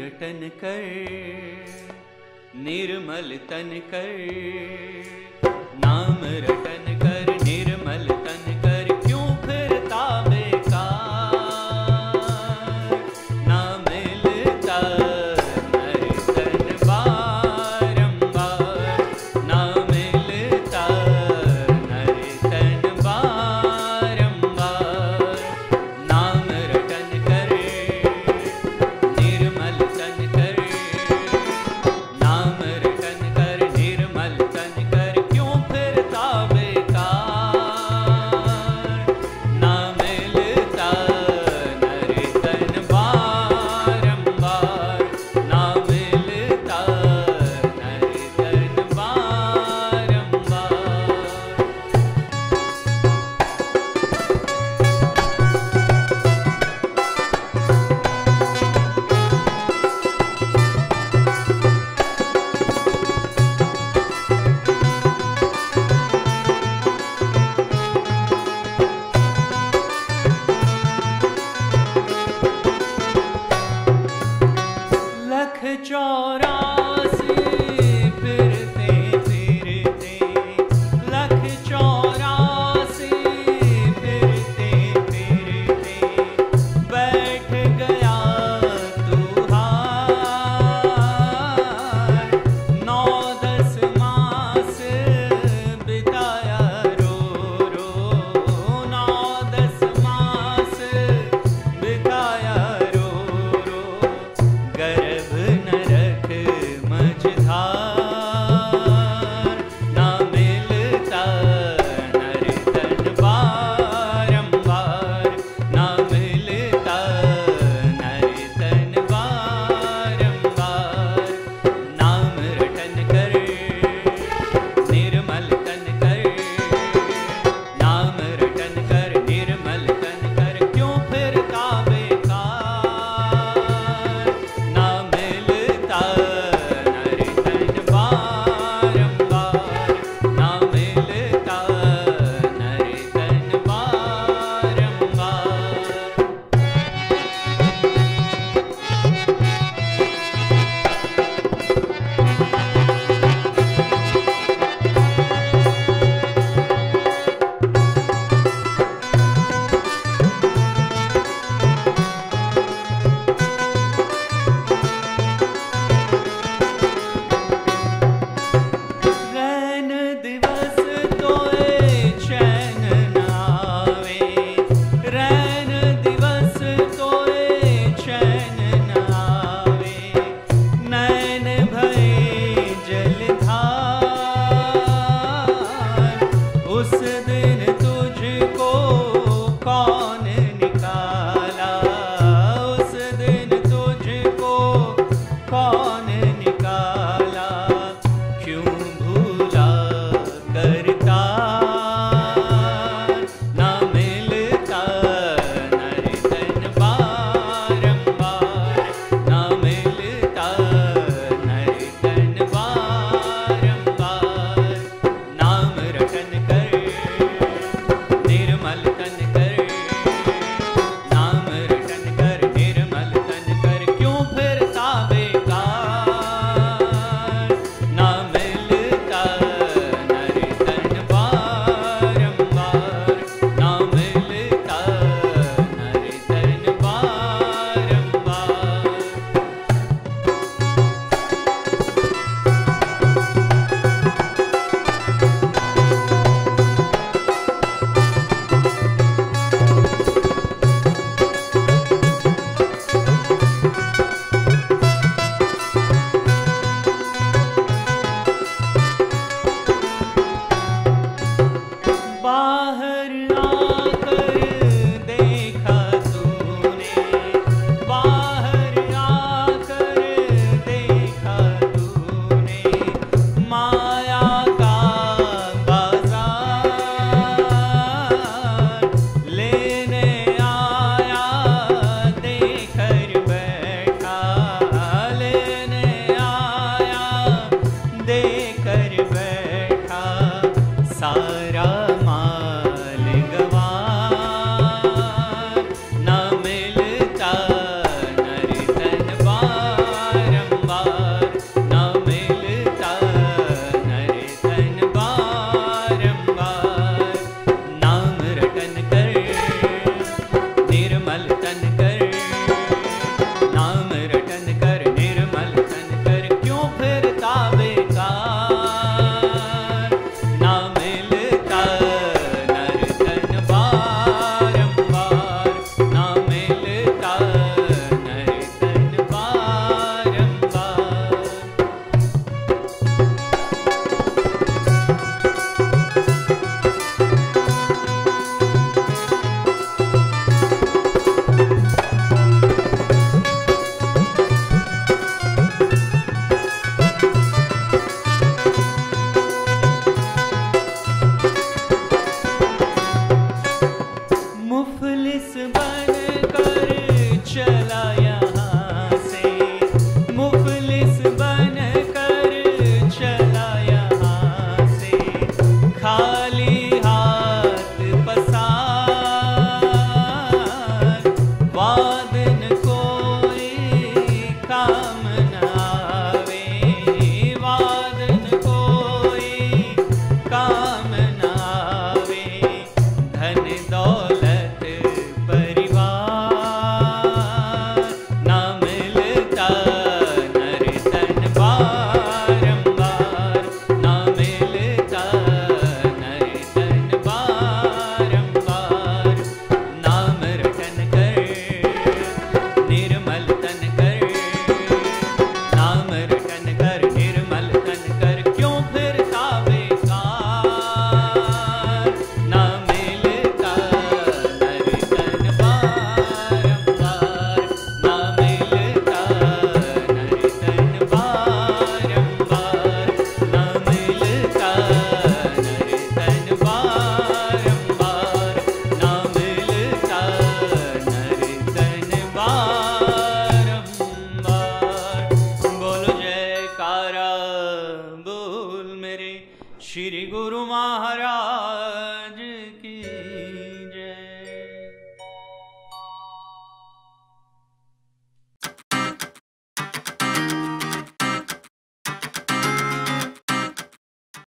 रटन कर निर्मल तन कर नाम रटन Dios. महाराज